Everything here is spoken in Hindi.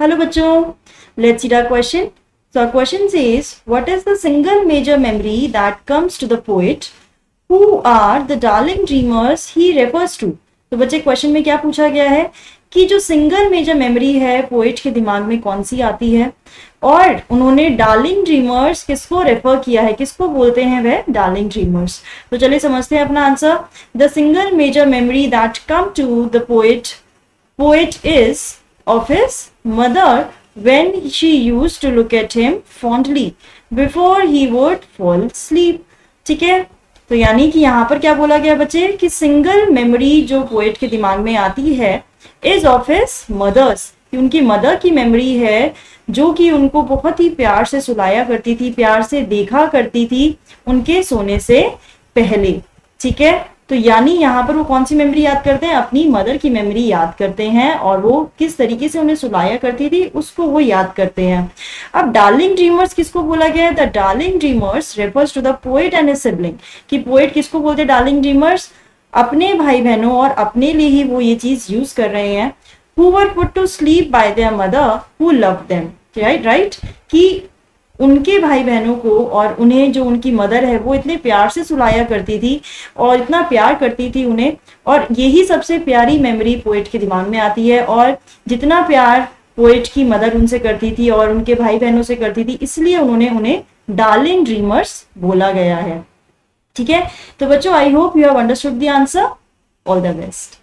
हेलो बच्चों. Let's see question so question is what is the single major memory that comes to the poet who are the darling dreamers he refers to तो बच्चे क्वेश्चन में क्या पूछा गया है? कि जो सिंगल मेजर मेमोरी है पोइट के दिमाग में कौन सी आती है? और उन्होंने डार्लिंग ड्रीमर्स किसको रेफर किया है? किसको बोलते हैं वह डार्लिंग ड्रीमर्स तो चलिए समझते हैं अपना answer the single major memory that come to the poet poet is of his mother when she used to look at him fondly before he would fall asleep. ठीक है? तो यानी कि यहाँ पर क्या बोला गया बच्चे कि सिंगल मेमोरी जो पोएट के दिमाग में आती है इज़ ऑफ़ हिज मदर्स उनकी मदर की मेमोरी है जो कि उनको बहुत ही प्यार से सुलाया करती थी, प्यार से देखा करती थी उनके सोने से पहले। ठीक है? तो यानी यहाँ पर वो कौन सी मेमोरी याद करते हैं? अपनी मदर की मेमोरी याद करते हैं और वो किस तरीके से उन्हें सुलाया करती थी, उसको वो याद करते हैं। अब डार्लिंग ड्रीमर्स किसको बोला गया है? The darling dreamers refers to the poet and a sibling कि पोएट किसको बोलते हैं? डार्लिंग ड्रीमर्स अपने भाई बहनों और अपने लिए ही वो ये चीज़ यूज़ कर रहे हैं। Who were put to sleep by their mother who love them right right कि उनके भाई बहनों को और उन्हें जो उनकी मदर है, वो इतने प्यार से सुलाया करती थी और इतना प्यार करती थी उन्हें और यही सबसे प्यारी मेमोरी पोइट के दिमाग में आती है और जितना प्यार पोइट की मदर उनसे करती थी और उनके भाई बहनों से करती थी, इसलिए उन्होंने उन्हें डार्लिंग ड्रीमर्स बोला गया है। ठीक है? तो बच्चों I hope you have understood the answer all the best